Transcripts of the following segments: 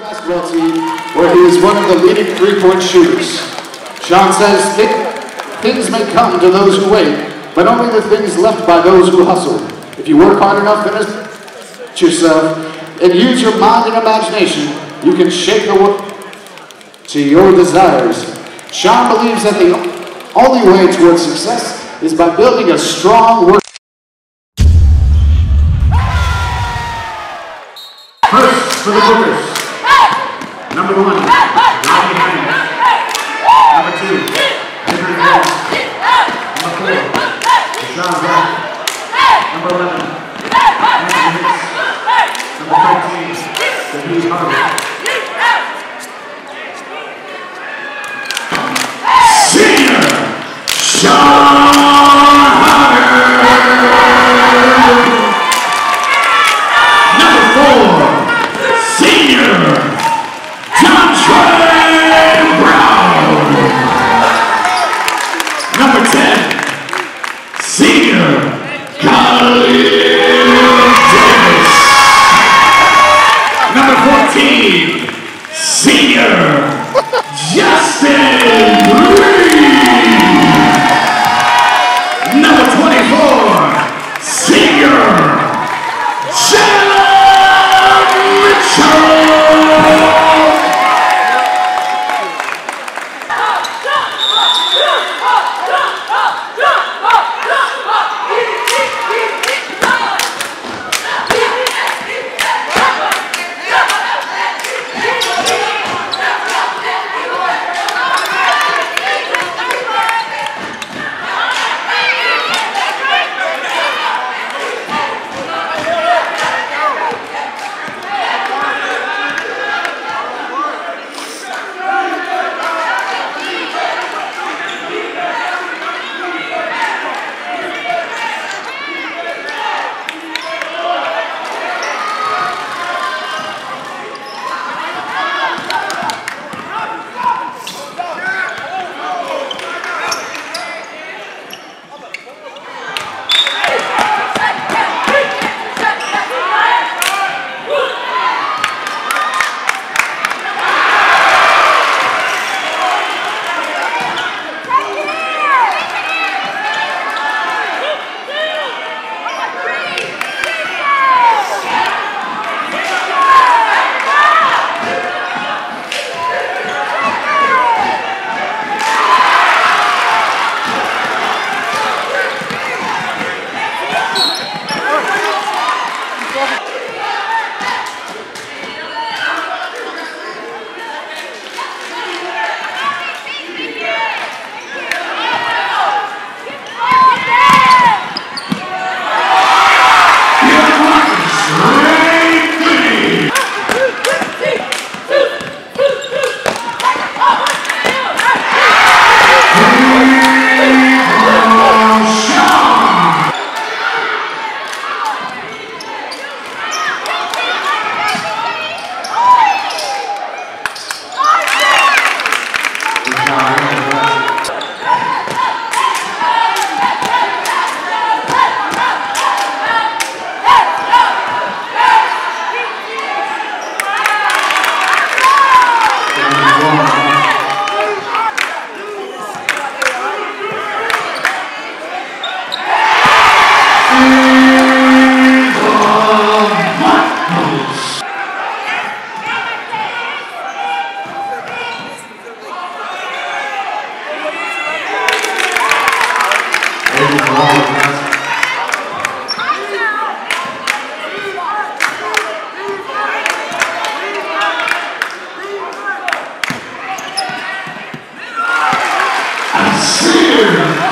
basketball team where he is one of the leading three-point shooters. Sean says, things may come to those who wait, but only the things left by those who hustle. If you work hard enough and yourself and use your mind and imagination, you can shape the world to your desires. Sean believes that the only way towards success is by building a strong work. First for the Bookers. Number one, Rodney Hines. Number two, Henry Ross. Number four, Deshaun Black. Number 11, Anthony Hicks. Number 13, David Harvey. Number four, senior, Dontre see you.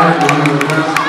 Obrigado,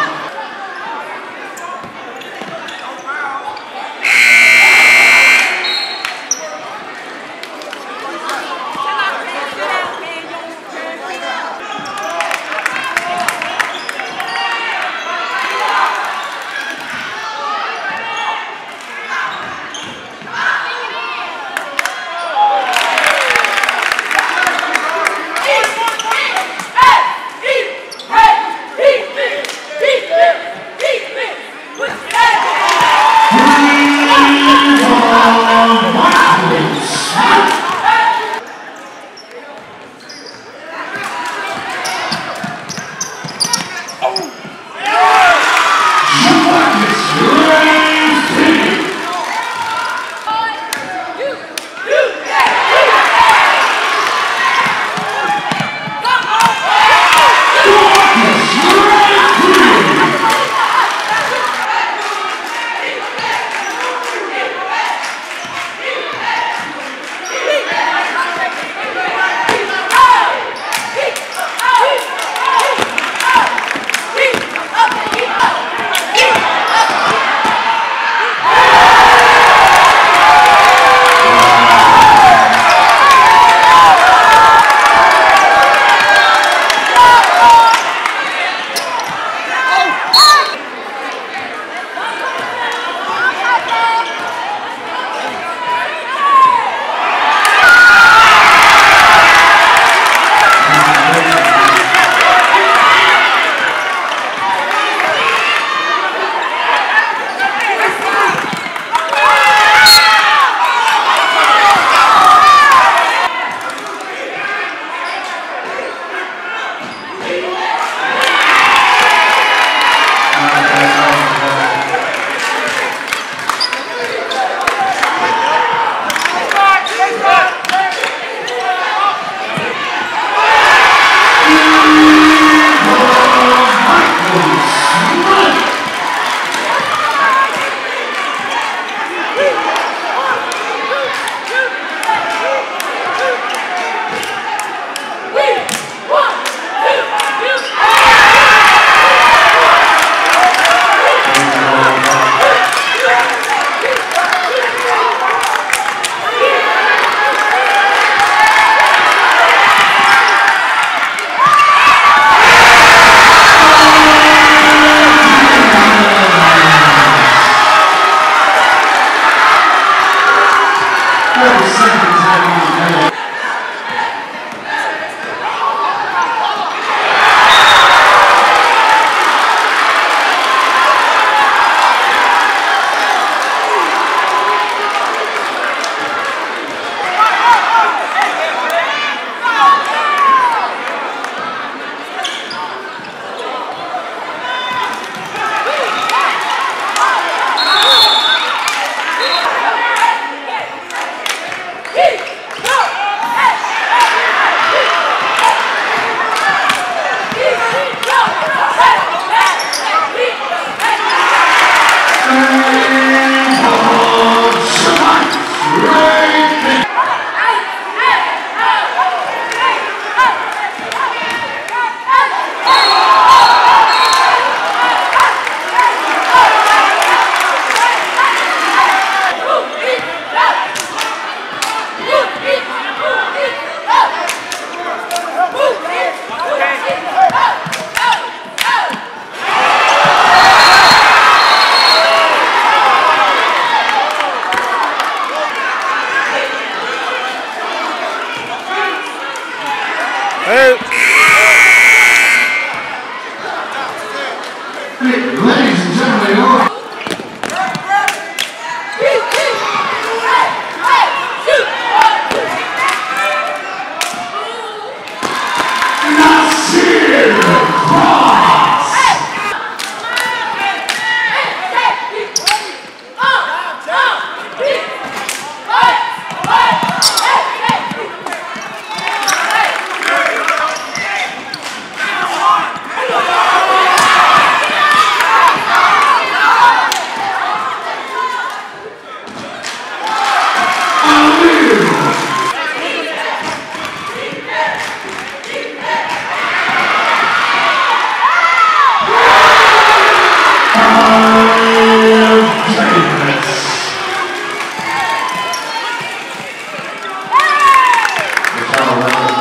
Amen.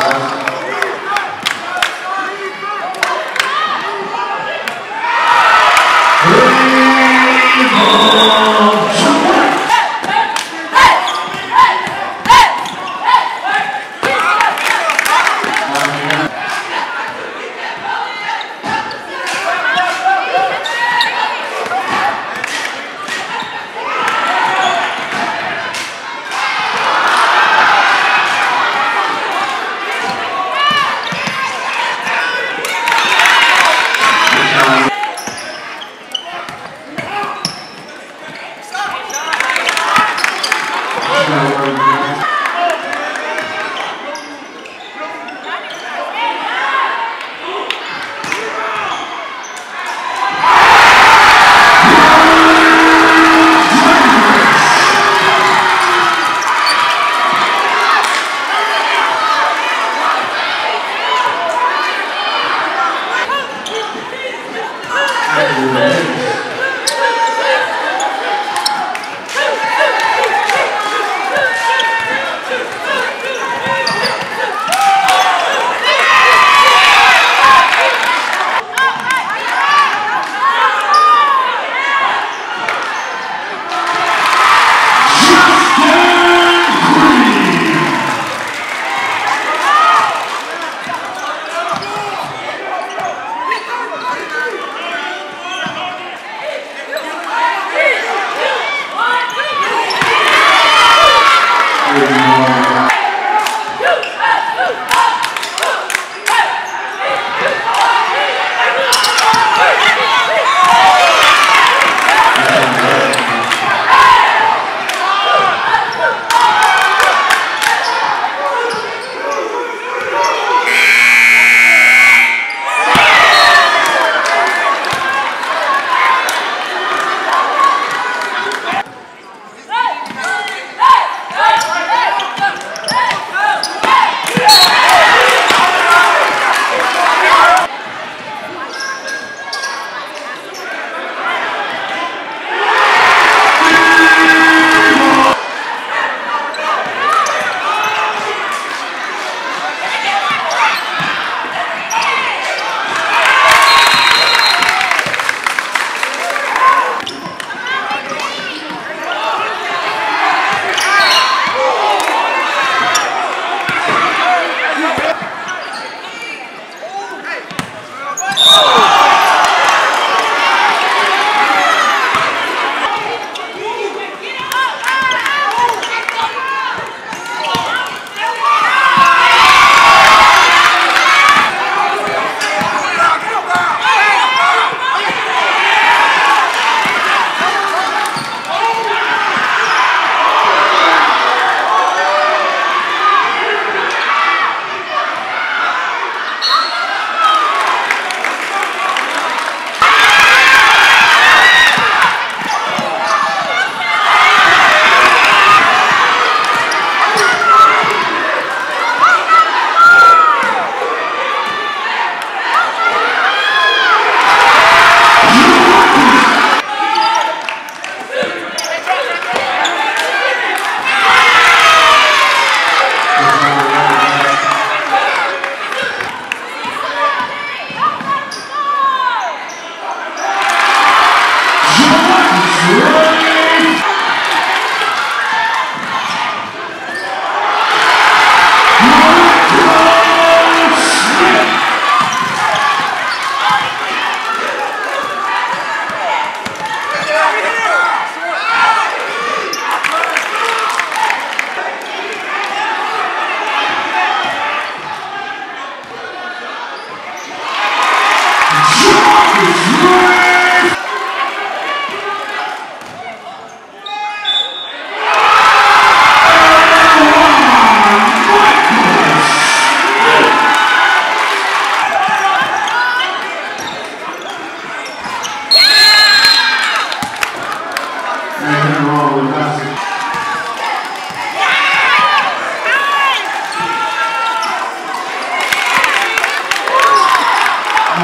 Yeah.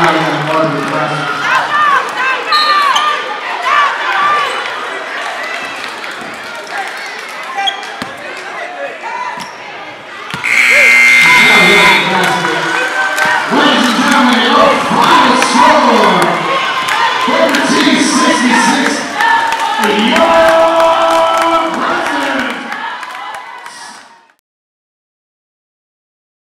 high on the market prices.